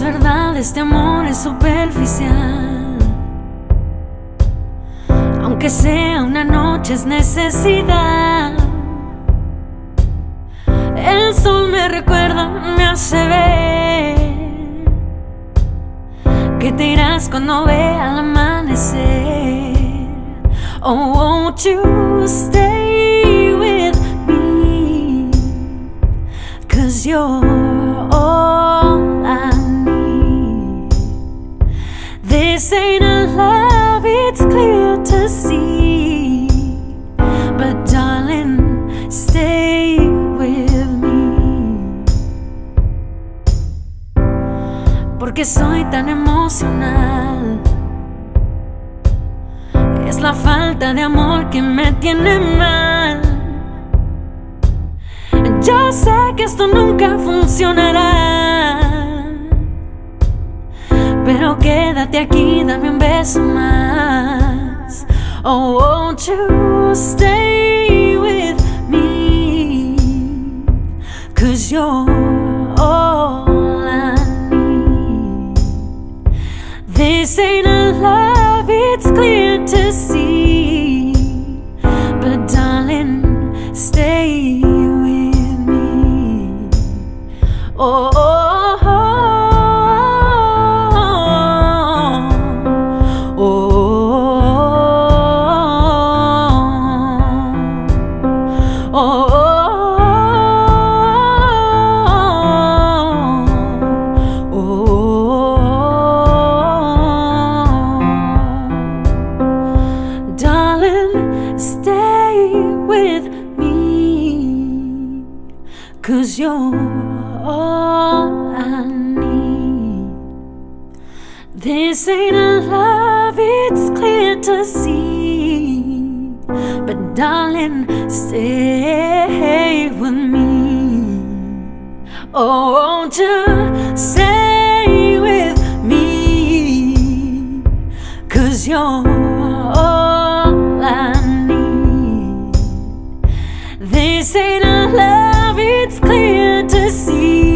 de este amor es superficial. Aunque sea una noche es necesidad. El sol me recuerda, me hace ver que te irás cuando vea el amanecer. Oh, won't you stay with me? Cause you're This ain't a love, it's clear to see. But darling, stay with me. Porque soy tan emocional. Es la falta de amor que me tiene mal. Yo sé que esto nunca funcionará. Quédate aquí, dame un beso más. Oh, won't you stay with me? Cause you're all I need. This ain't a love, Cause you're all I need. This ain't a love, it's clear to see. But darling, stay with me. Oh, won't you stay with me? Cause you're This ain't a love, it's clear to see.